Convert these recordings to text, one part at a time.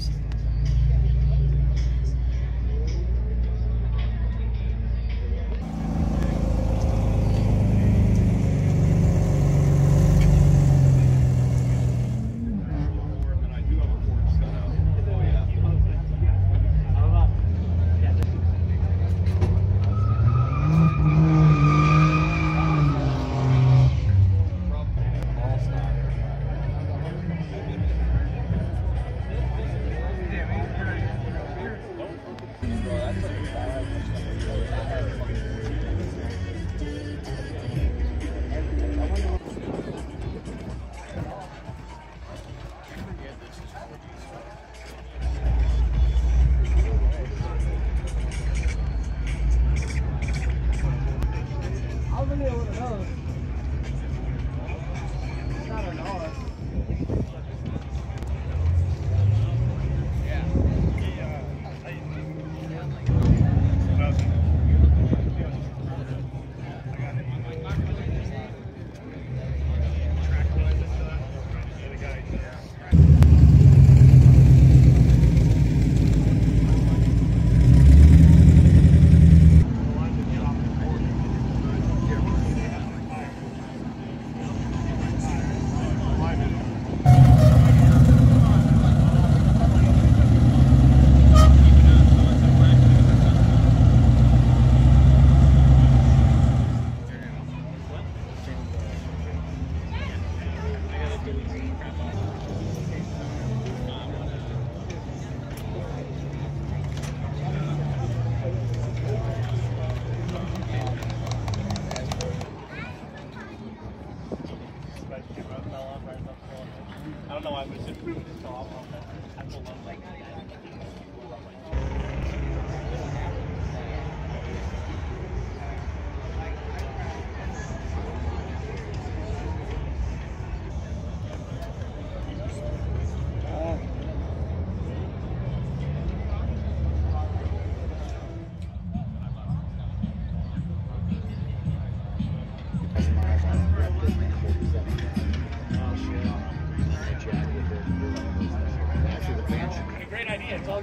steps.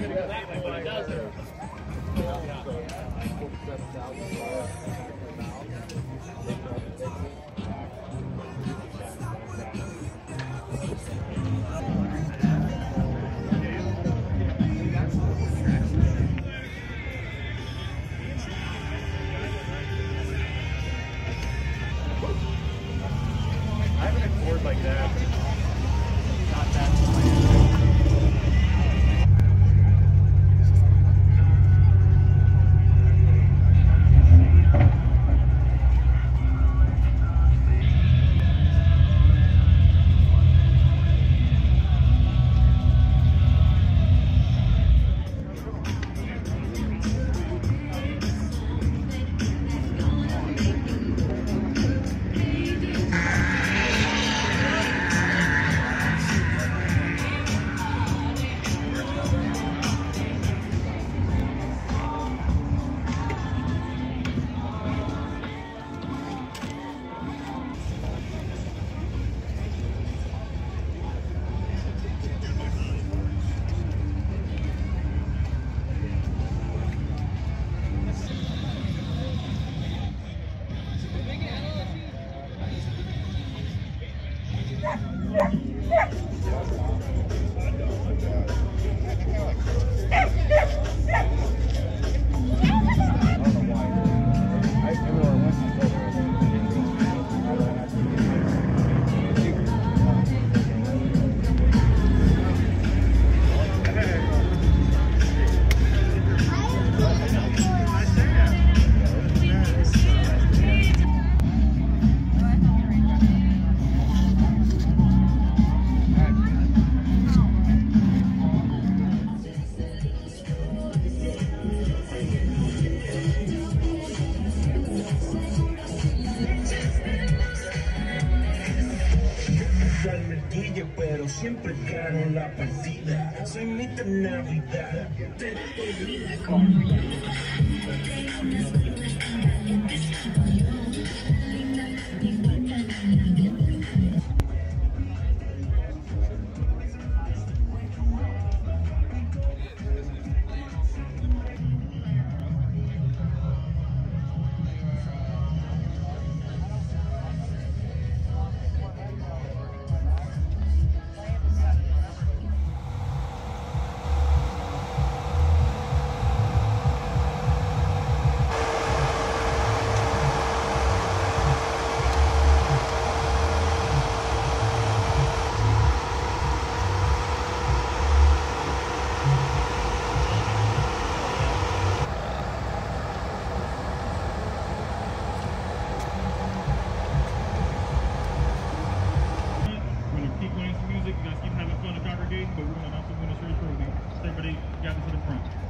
it but it does. Yeah. Here. siempre gano la partida. Soy mi Navidad. Te doy vida con. Oh. Gavin to the front.